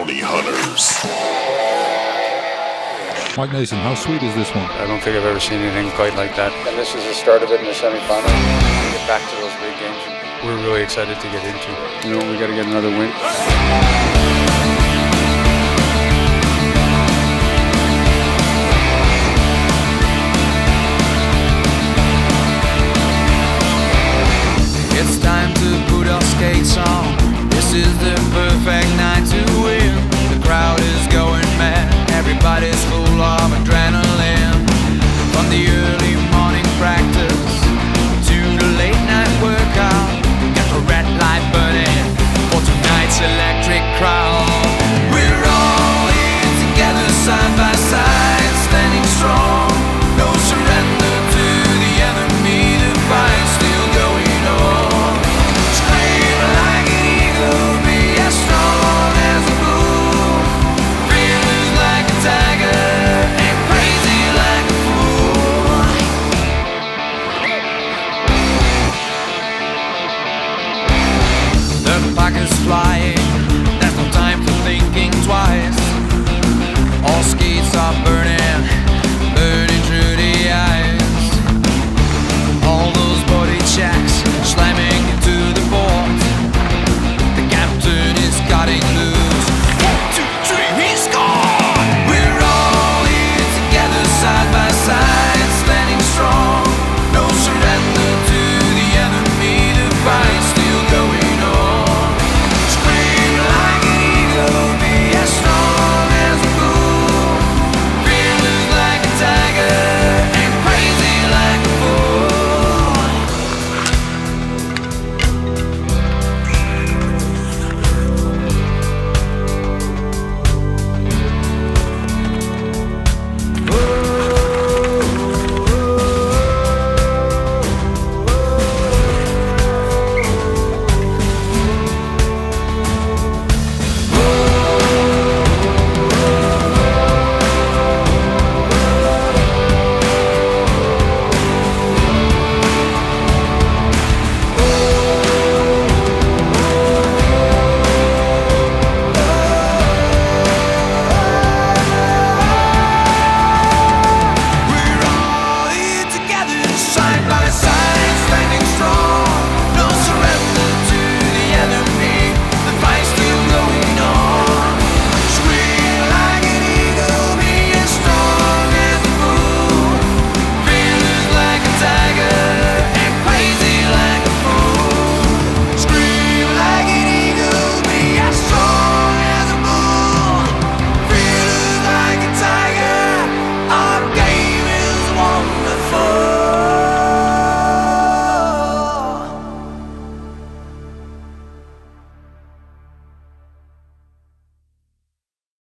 Bounty Hunters. Mike Mason, how sweet is this one? I don't think I've ever seen anything quite like that. And this is the start of it in the semifinal. Get back to those big games. We're really excited to get into. You know, we got to get another win. pockets fly.